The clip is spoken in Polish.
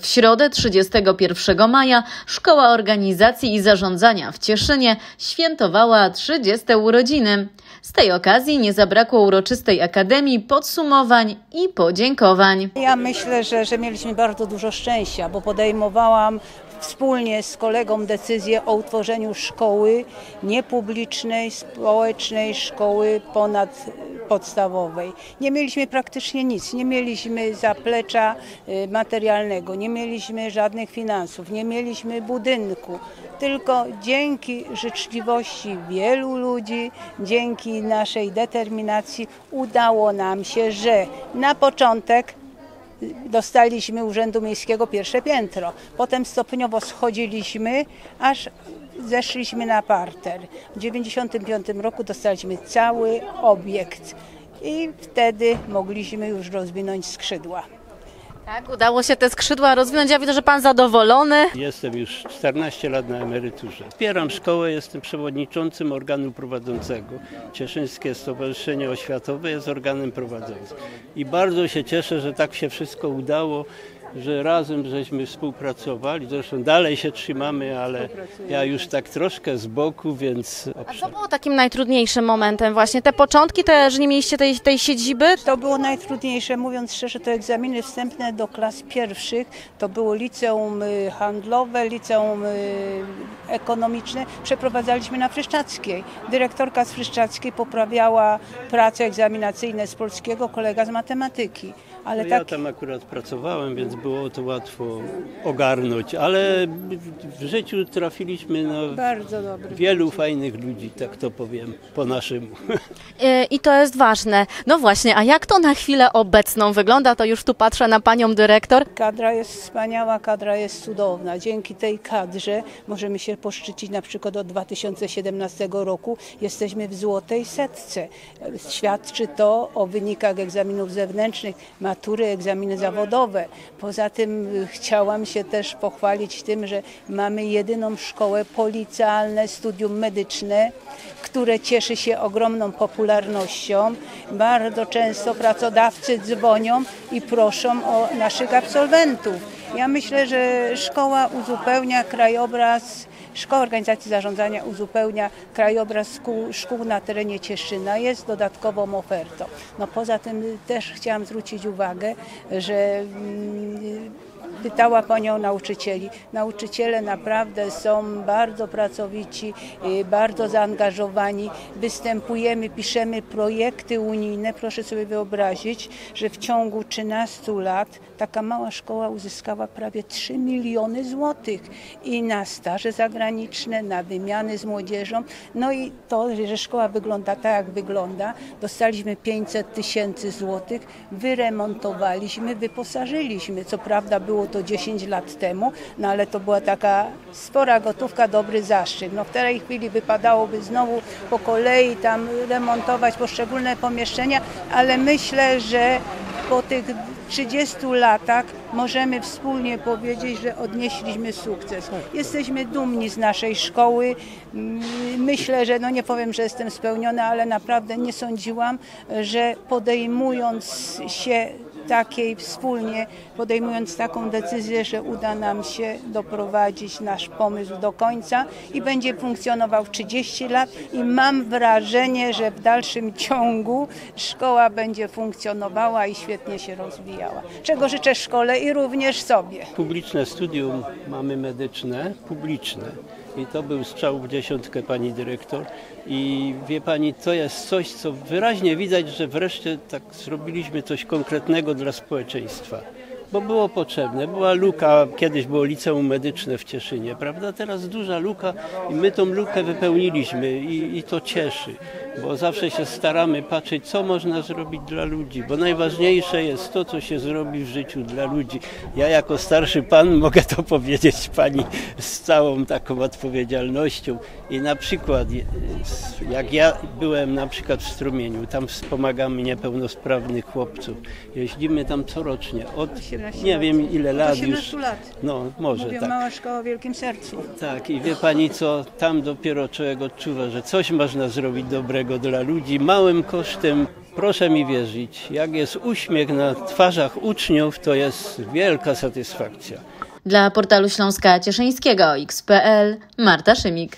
W środę 31 maja Szkoła Organizacji i Zarządzania w Cieszynie świętowała 30 urodziny. Z tej okazji nie zabrakło uroczystej akademii, podsumowań i podziękowań. Ja myślę, że, że mieliśmy bardzo dużo szczęścia, bo podejmowałam wspólnie z kolegą decyzję o utworzeniu szkoły niepublicznej, społecznej, szkoły ponadpodstawowej. Nie mieliśmy praktycznie nic, nie mieliśmy zaplecza y, materialnego, nie mieliśmy żadnych finansów, nie mieliśmy budynku. Tylko dzięki życzliwości wielu ludzi, dzięki naszej determinacji udało nam się, że na początek dostaliśmy Urzędu Miejskiego pierwsze piętro. Potem stopniowo schodziliśmy, aż zeszliśmy na parter. W 1995 roku dostaliśmy cały obiekt i wtedy mogliśmy już rozwinąć skrzydła. Tak, udało się te skrzydła rozwinąć. Ja widzę, że pan zadowolony. Jestem już 14 lat na emeryturze. Wspieram szkołę, jestem przewodniczącym organu prowadzącego. Cieszyńskie Stowarzyszenie Oświatowe jest organem prowadzącym. I bardzo się cieszę, że tak się wszystko udało że razem żeśmy współpracowali. Zresztą dalej się trzymamy, ale ja już tak troszkę z boku, więc... A co było takim najtrudniejszym momentem właśnie? Te początki, te, że nie mieliście tej, tej siedziby? To było najtrudniejsze, mówiąc szczerze, to egzaminy wstępne do klas pierwszych. To było liceum y, handlowe, liceum y, ekonomiczne. Przeprowadzaliśmy na Fryszczackiej. Dyrektorka z Fryszczackiej poprawiała prace egzaminacyjne z polskiego, kolega z matematyki. Ale no tak... Ja tam akurat pracowałem, więc było to łatwo ogarnąć, ale w życiu trafiliśmy na wielu fajnych ludzi, tak to powiem po naszemu. E, I to jest ważne. No właśnie, a jak to na chwilę obecną wygląda? To już tu patrzę na panią dyrektor. Kadra jest wspaniała, kadra jest cudowna. Dzięki tej kadrze możemy się poszczycić na przykład od 2017 roku jesteśmy w złotej setce. Świadczy to o wynikach egzaminów zewnętrznych, matury, egzaminy zawodowe. Poza tym chciałam się też pochwalić tym, że mamy jedyną szkołę policjalne studium medyczne, które cieszy się ogromną popularnością. Bardzo często pracodawcy dzwonią i proszą o naszych absolwentów. Ja myślę, że szkoła uzupełnia krajobraz Szkoła Organizacji Zarządzania uzupełnia krajobraz szkół, szkół na terenie Cieszyna, jest dodatkową ofertą. No poza tym też chciałam zwrócić uwagę, że mm, pytała Panią nauczycieli. Nauczyciele naprawdę są bardzo pracowici, y, bardzo zaangażowani. Występujemy, piszemy projekty unijne. Proszę sobie wyobrazić, że w ciągu 13 lat taka mała szkoła uzyskała prawie 3 miliony złotych i na staże zagraniczne, na wymiany z młodzieżą. No i to, że szkoła wygląda tak, jak wygląda, dostaliśmy 500 tysięcy złotych, wyremontowaliśmy, wyposażyliśmy. Co prawda było to 10 lat temu, no ale to była taka spora gotówka, dobry zaszczyt. No w tej chwili wypadałoby znowu po kolei tam remontować poszczególne pomieszczenia, ale myślę, że po tych 30 latach możemy wspólnie powiedzieć, że odnieśliśmy sukces. Jesteśmy dumni z naszej szkoły. Myślę, że no nie powiem, że jestem spełniona, ale naprawdę nie sądziłam, że podejmując się takiej wspólnie, podejmując taką decyzję, że uda nam się doprowadzić nasz pomysł do końca i będzie funkcjonował 30 lat i mam wrażenie, że w dalszym ciągu szkoła będzie funkcjonowała i świetnie się rozwijała. Czego życzę szkole i również sobie. Publiczne studium mamy medyczne, publiczne i to był strzał w dziesiątkę pani dyrektor. I wie pani, to jest coś, co wyraźnie widać, że wreszcie tak zrobiliśmy coś konkretnego dla społeczeństwa bo było potrzebne. Była luka, kiedyś było liceum medyczne w Cieszynie, prawda? Teraz duża luka i my tą lukę wypełniliśmy i, i to cieszy, bo zawsze się staramy patrzeć, co można zrobić dla ludzi, bo najważniejsze jest to, co się zrobi w życiu dla ludzi. Ja jako starszy pan mogę to powiedzieć pani z całą taką odpowiedzialnością i na przykład jak ja byłem na przykład w Strumieniu, tam wspomagamy niepełnosprawnych chłopców. Jeździmy tam corocznie od nie wiem ile lat od 18 już. lat. No, może tak. mała szkoła o wielkim sercu. Tak, i wie pani co, tam dopiero człowiek odczuwa, że coś można zrobić dla ludzi, małym kosztem proszę mi wierzyć, jak jest uśmiech na twarzach uczniów, to jest wielka satysfakcja. Dla portalu Śląska Cieszyńskiego XPL Marta Szymik.